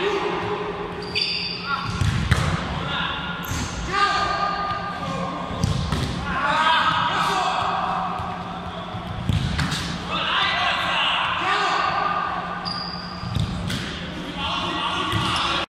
Woo!